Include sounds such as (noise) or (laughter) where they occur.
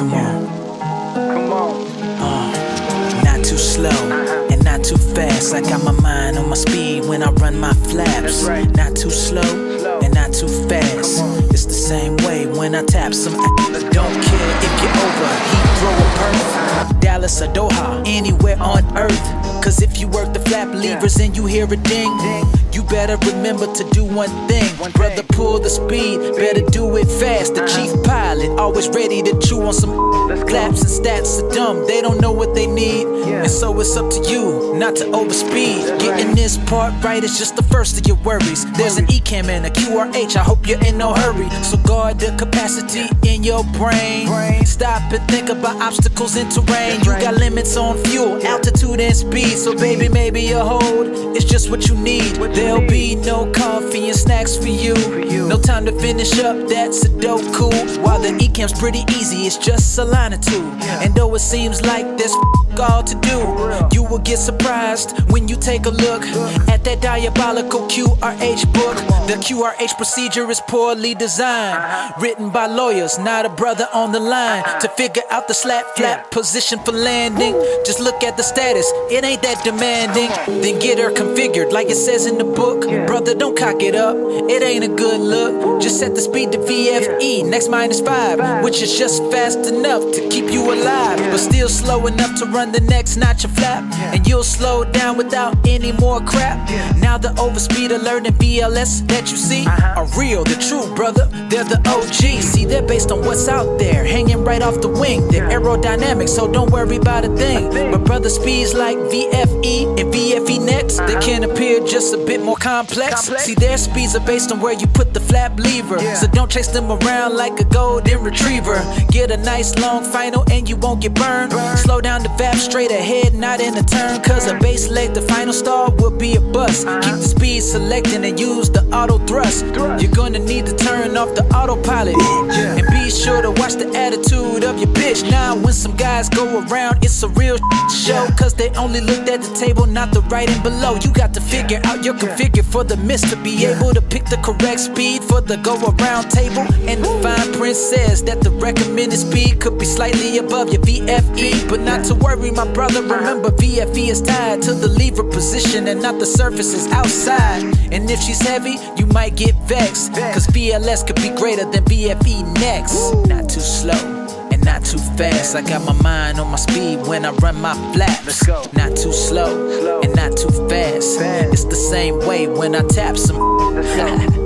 Come on. Come on. Uh, not too slow uh-huh. and not too fast. I got my mind on my speed when I run my flaps. Not too slow and not too fast. It's the same way when I tap some. Don't care if you're over Heathrow or Perth. Uh-huh. Dallas or Doha, anywhere on earth. Cause if you work the flap levers and you hear a ding, you better remember to do one thing. Brother, pull the speed, better do it fast. The chief pilot, always ready to chew on some flaps and slats are dumb. They don't know what they need. And so it's up to you not to overspeed. Getting this part right is just the first of your worries. There's an ECAM and a QRH, I hope you're in no hurry. So guard the capacity in your brain. Stop and think about obstacles in terrain. You got limits on fuel, altitude, and speed. So, baby, maybe a hold. Just what you need. There'll be no coffee and snacks for you. No time to finish up that Sudoku. While the ECAM's pretty easy, it's just a line or two. And though it seems like there's f- all to do, you will get surprised when you take a look at that diabolical QRH book. The QRH procedure is poorly designed, written by lawyers, not a brother on the line. To figure out the slat flap position for landing, just look at the status, it ain't that demanding. Then get her configured like it says in the book. Brother, don't cock it up, it ain't a good look. Just set the speed to VFE, next minus five, which is just fast enough to keep you alive, but still slow enough to run the next notch of flap. And you'll slow down without any more crap. Now the overspeed alert and VLS that you see are real, the true brother. They're the OG. See, they're based on what's out there, hanging right off the wing. They're aerodynamic, so don't worry about a thing. But brother speeds like VFE and VFE next, they can appear just a bit more complex. See, their speeds are based on where you put the flap lever. So don't chase them around like a golden retriever. Get a nice long final and you won't get burned. Slow down the VAP straight ahead, not in a turn. Cause a base leg, the final stall will be a bust. Uh-huh. Keep the speed selected and use the auto thrust. You're gonna need to turn off the autopilot. And sure to watch the attitude of your bitch. Now, when some guys go around, it's a real show. Cause they only looked at the table, not the writing below. You got to figure out your configure for the miss to be able to pick the correct speed for the go around table. And the says that the recommended speed could be slightly above your VFE. But not to worry, my brother. Remember, VFE is tied to the lever position and not the surfaces outside. And if she's heavy, you might get vexed. Cause VLS could be greater than VFE next. Not too slow and not too fast. I got my mind on my speed when I run my flaps. Not too slow and not too fast. It's the same way when I tap some. (laughs)